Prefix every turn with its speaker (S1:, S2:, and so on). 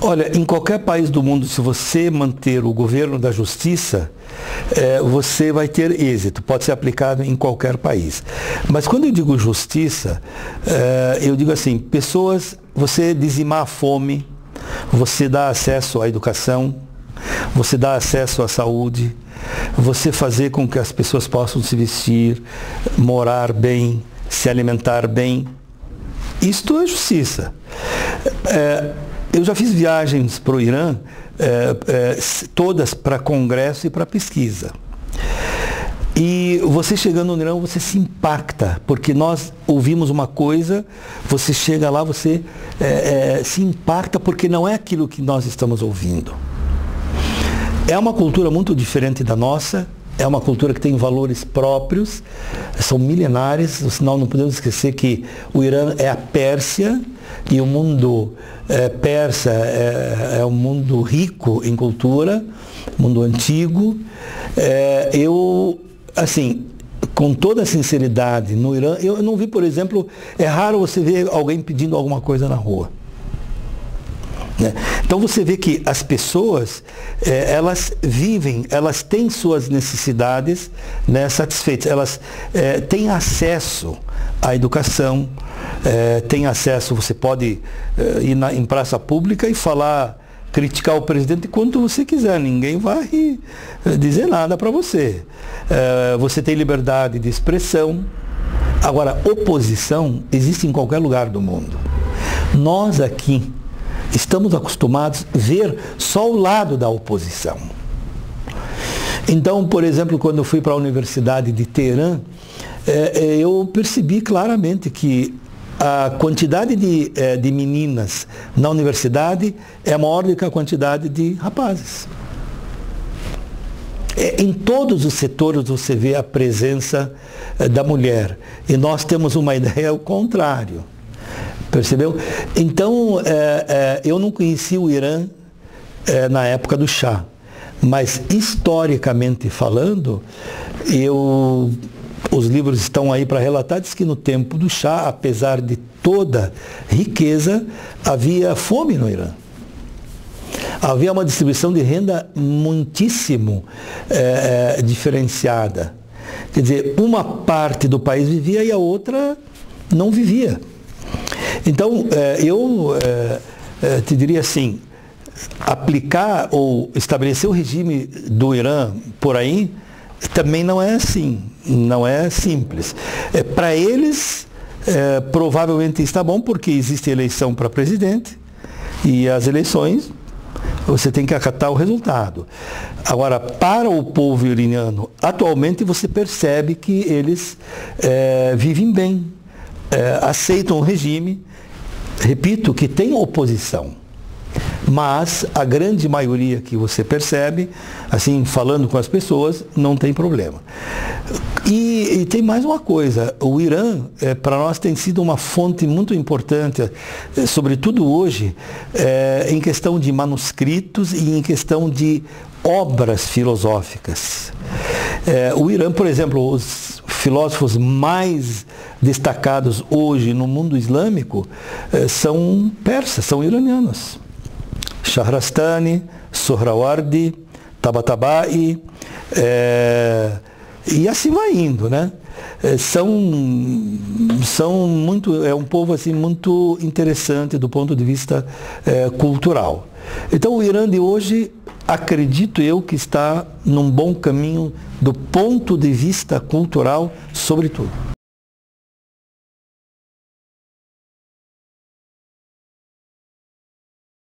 S1: Olha, em qualquer país do mundo, se você manter o governo da justiça, é, você vai ter êxito. Pode ser aplicado em qualquer país. Mas quando eu digo justiça, é, eu digo assim, pessoas, você dizimar a fome, você dá acesso à educação, você dá acesso à saúde, você fazer com que as pessoas possam se vestir, morar bem, se alimentar bem. Isto é justiça. É, eu já fiz viagens para o Irã, é, é, todas para congresso e para pesquisa. E você chegando no Irã, você se impacta, porque nós ouvimos uma coisa, você chega lá, você é, se impacta porque não é aquilo que nós estamos ouvindo. É uma cultura muito diferente da nossa, é uma cultura que tem valores próprios, são milenares, senão não podemos esquecer que o Irã é a Pérsia e o mundo é, persa é, é, um mundo rico em cultura, mundo antigo. É, eu, assim, com toda a sinceridade, no Irã, eu não vi, por exemplo, é raro você ver alguém pedindo alguma coisa na rua. Né? Então você vê que as pessoas, é, elas vivem, elas têm suas necessidades né, satisfeitas, elas é, têm acesso à educação, é, têm acesso, você pode ir na, em praça pública e falar, criticar o presidente quanto você quiser, ninguém vai dizer nada para você. Você tem liberdade de expressão. Agora, oposição existe em qualquer lugar do mundo. Nós aqui, estamos acostumados a ver só o lado da oposição. Então, por exemplo, quando eu fui para a Universidade de Teherã, é, é, eu percebi claramente que a quantidade de, é, de meninas na universidade é maior do que a quantidade de rapazes. É, em todos os setores você vê a presença da mulher. E nós temos uma ideia ao contrário. Percebeu? Então, é, é, eu não conheci o Irã é, na época do chá, mas historicamente falando, eu, os livros estão aí para relatar, diz que no tempo do chá, apesar de toda riqueza, havia fome no Irã. Havia uma distribuição de renda muitíssimo é, é, diferenciada. Quer dizer, uma parte do país vivia e a outra não vivia. Então, é, eu é, é, te diria assim, aplicar ou estabelecer o regime do Irã por aí também não é assim, não é simples. Para eles, provavelmente está bom, porque existe eleição para presidente e as eleições você tem que acatar o resultado. Agora, para o povo iraniano, atualmente você percebe que eles é, vivem bem, é, aceitam o regime, repito, que tem oposição. Mas a grande maioria que você percebe, assim, falando com as pessoas, não tem problema. E, e tem mais uma coisa, o Irã, é, para nós, tem sido uma fonte muito importante, é, sobretudo hoje, é, em questão de manuscritos e em questão de obras filosóficas. É, o Irã, por exemplo, os filósofos mais destacados hoje no mundo islâmico eh, são persas, são iranianos. Shahrastani, Sohrawardi, Tabatabai, é, e assim vai indo, né? É, são, são muito, é um povo assim muito interessante do ponto de vista é, cultural. Então o Irã de hoje, acredito eu que está num bom caminho do ponto de vista cultural, sobretudo.